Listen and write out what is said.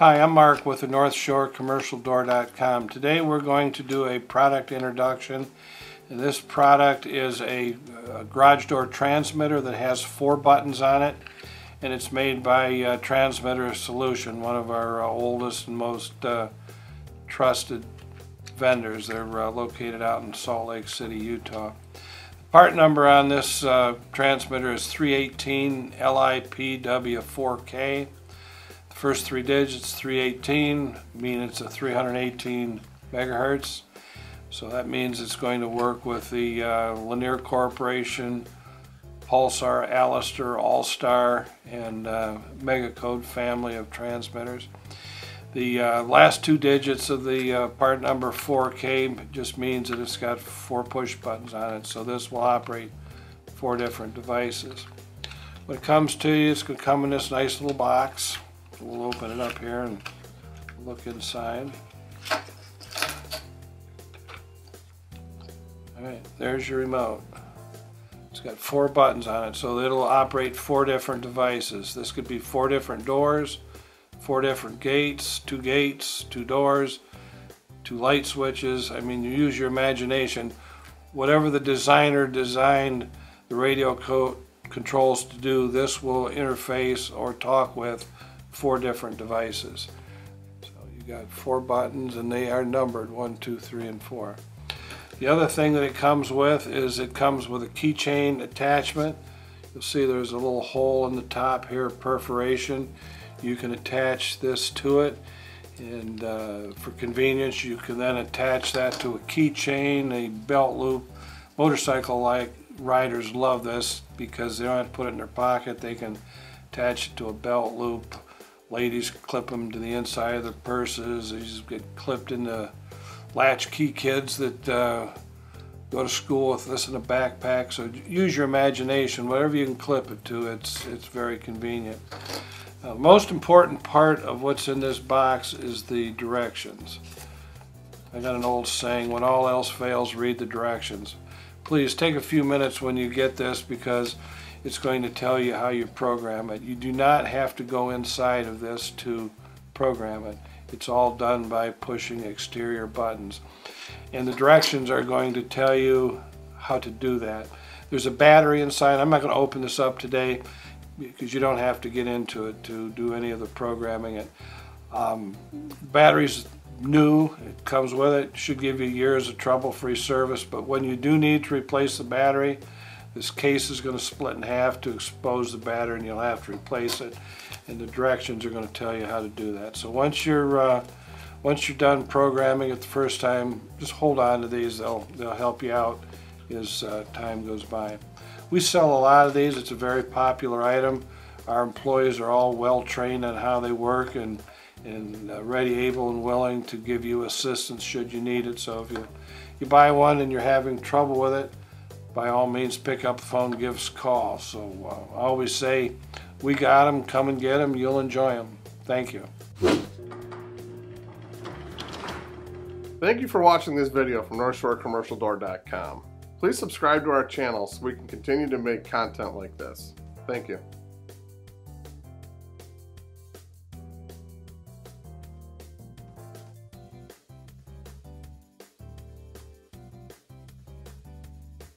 Hi, I'm Mark with the North Shore Commercial Door.com. Today we're going to do a product introduction. This product is a, a, garage door transmitter that has four buttons on it. And it's made by uh, Transmitter Solution, one of our uh, oldest and most uh, trusted vendors. They're uh, located out in Salt Lake City, Utah. The part number on this uh, transmitter is 318 LIPW4K. First three digits, 318, mean it's a 318 megahertz. So that means it's going to work with the uh, Linear Corporation, Pulsar, Allister, All-Star, and uh, Megacode family of transmitters. The uh, last two digits of the uh, part number 4K just means that it's got four push buttons on it, so this will operate four different devices. When it comes to you, it's going to come in this nice little box. We'll open it up here and look inside. Alright, there's your remote. It's got four buttons on it, so it'll operate four different devices. This could be four different doors, four different gates, two gates, two doors, two light switches. I mean, you use your imagination. Whatever the designer designed the radio co controls to do, this will interface or talk with four different devices. So you got four buttons and they are numbered, one, two, three, and four. The other thing that it comes with is it comes with a keychain attachment. You'll see there's a little hole in the top here, perforation you can attach this to it and uh, for convenience you can then attach that to a keychain, a belt loop. Motorcycle like riders love this because they don't have to put it in their pocket. They can attach it to a belt loop. Ladies clip them to the inside of their purses. These get clipped into latchkey kids that uh, go to school with this in a backpack. So use your imagination. Whatever you can clip it to, it's, it's very convenient. Uh, most important part of what's in this box is the directions. I got an old saying, when all else fails, read the directions. Please take a few minutes when you get this because it's going to tell you how you program it. You do not have to go inside of this to program it. It's all done by pushing exterior buttons. And the directions are going to tell you how to do that. There's a battery inside. I'm not going to open this up today because you don't have to get into it to do any of the programming. It um, battery's new, it comes with it, should give you years of trouble-free service, but when you do need to replace the battery, this case is going to split in half to expose the battery and you'll have to replace it and the directions are going to tell you how to do that. So once you're uh, once you're done programming it the first time, just hold on to these. They'll, they'll help you out as uh, time goes by. We sell a lot of these. It's a very popular item. Our employees are all well trained on how they work and, and uh, ready, able, and willing to give you assistance should you need it. So if you, you buy one and you're having trouble with it, by all means pick up the phone give us a call. So uh, I always say, we got them, come and get them, you'll enjoy them. Thank you. Thank you for watching this video from NorthshoreCommercialDoor.com. Please subscribe to our channel so we can continue to make content like this. Thank you.